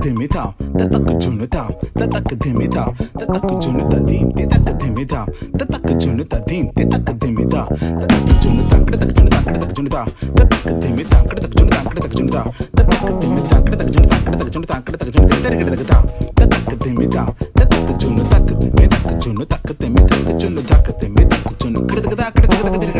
dimita tatak junuta tatak dimita tatak junuta dim tatak dimita tatak junuta dim tatak dimita tatak junuta tatak junuta tatak junuta tatak dimita tatak junuta tatak junuta tatak dimita tatak junuta tatak junuta tatak junuta tatak tatak dimita tatak junuta tatak dimita junuta tatak dimita junuta tatak dimita junuta tatak dimita tatak dimita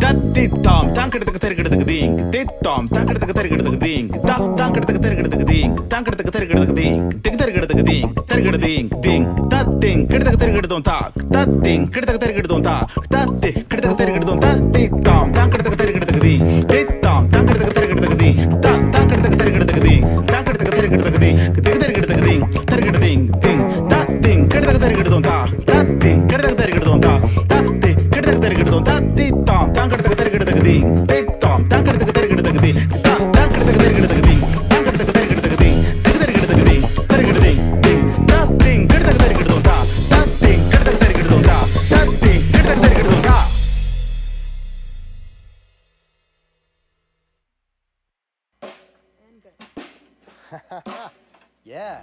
தித்தாம் தாங்கெடுத்துக்கு தெருக்கெடுத்துக்கு தீங்க் தித்தாம் தாங்கெடுத்துக்கு தெருக்கெடுத்துக்கு தீங்க் தா தாங்கெடுத்துக்கு தெருக்கெடுத்துக்கு தீங்க் தாங்கெடுத்துக்கு தெருக்கெடுத்துக்கு தீங்க் திக்கு தெருக்கெடுத்துக்கு தீங்க் தெருக்கெடு தீங்க் தீங்க் தத்திங் கெடுத்துக்கு தெருக்கெடுத்தோம் தாக் தத்திங் கெடுத்துக்கு தெருக்கெடுத்தோம் தாக் தத்தி கெடுத்துக்கு தெருக்கெடுத்தோம் தா தித்தாம் தாங்கெடுத்துக்கு தெருக்கெடுத்துக்கு தீ தித்தாம் தாங்கெடுத்துக்கு தெருக்கெடுத்துக்கு தீ தா தாங்கெடுத்துக்கு தெருக்கெடுத்துக்கு தீ தாங்கெடுத்துக்கு தெருக்கெடுத்துக்கு தீ திக்கு தெருக்கெடுத்துக்கு தீ Yeah.